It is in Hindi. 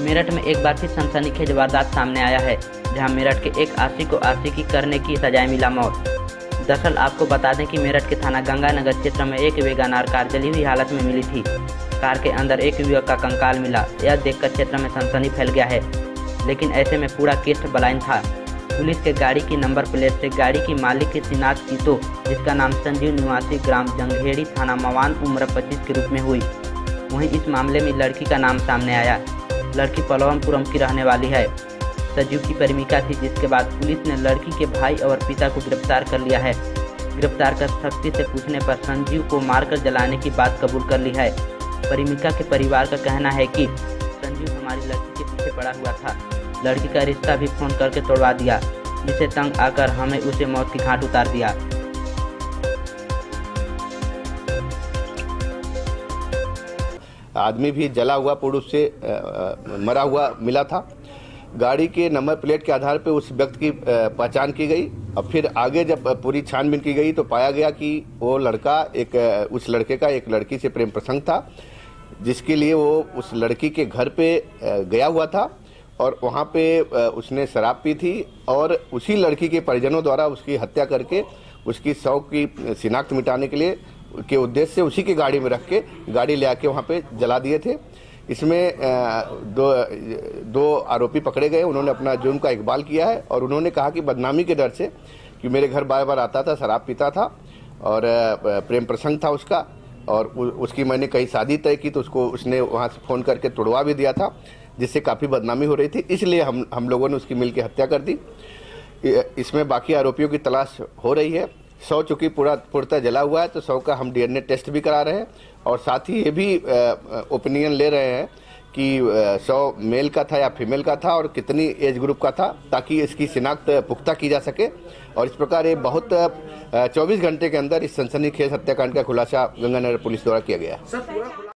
मेरठ में एक बार फिर सनसनीखेज वारदात सामने आया है, जहाँ मेरठ के एक आशी को आशिकी करने की सजाए मिला मौत। दरअसल आपको बता दें कि मेरठ के थाना गंगानगर क्षेत्र में एक वेगानार कार जली हुई हालत में मिली थी। कार के अंदर एक युवक का कंकाल मिला, यह देखकर क्षेत्र में सनसनी फैल गया है, लेकिन ऐसे में पूरा केस ब्लाइंड था। पुलिस के गाड़ी की नंबर प्लेट से गाड़ी की मालिक की शिनाख्त की तो जिसका नाम संजीव निवासी ग्राम जंघेड़ी थाना मवान, उम्र 25 के रूप में हुई। वहीं इस मामले में लड़की का नाम सामने आया। लड़की पलवनपुरम की रहने वाली है। सजीव की प्रेमिका थी, जिसके बाद पुलिस ने लड़की के भाई और पिता को गिरफ़्तार कर लिया है। गिरफ़्तार कर सख्ती से पूछने पर संजीव को मारकर जलाने की बात कबूल कर ली है। परिमिका के परिवार का कहना है कि संजीव हमारी लड़की के पीछे पड़ा हुआ था। लड़की का रिश्ता भी फ़ोन करके तोड़वा दिया, जिसे तंग आकर हमें उसे मौत की घाट उतार दिया। आदमी भी जला हुआ पुरुष से मरा हुआ मिला था। गाड़ी के नंबर प्लेट के आधार पर उस व्यक्ति की पहचान की गई। और फिर आगे जब पूरी छानबीन की गई तो पाया गया कि वो लड़का एक उस लड़के का एक लड़की से प्रेम प्रसंग था, जिसके लिए वो उस लड़की के घर पे गया हुआ था और वहाँ पे उसने शराब पी थी और उसी लड़की के परिजनों द्वारा उसकी हत्या करके उसकी शव की शिनाख्त मिटाने के लिए के उद्देश्य से उसी की गाड़ी में रख के गाड़ी ले आके वहाँ पे जला दिए थे। इसमें दो दो आरोपी पकड़े गए। उन्होंने अपना जुर्म का इकबाल किया है और उन्होंने कहा कि बदनामी के डर से कि मेरे घर बार बार आता था, शराब पीता था और प्रेम प्रसंग था उसका और उसकी मैंने कहीं शादी तय की तो उसको उसने वहाँ से फ़ोन करके तोड़वा भी दिया था, जिससे काफ़ी बदनामी हो रही थी। इसलिए हम हम लोगों ने उसकी मिल हत्या कर दी। इसमें बाकी आरोपियों की तलाश हो रही है। शव चूँकि पूरा पूर्णतः जला हुआ है तो सौ का हम डीएनए टेस्ट भी करा रहे हैं और साथ ही ये भी ओपिनियन ले रहे हैं कि सौ मेल का था या फीमेल का था और कितनी एज ग्रुप का था ताकि इसकी शिनाख्त पुख्ता की जा सके। और इस प्रकार ये बहुत चौबीस घंटे के अंदर इस सनसनीखेज हत्याकांड का खुलासा गंगानगर पुलिस द्वारा किया गया है।